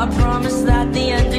I promise that the end.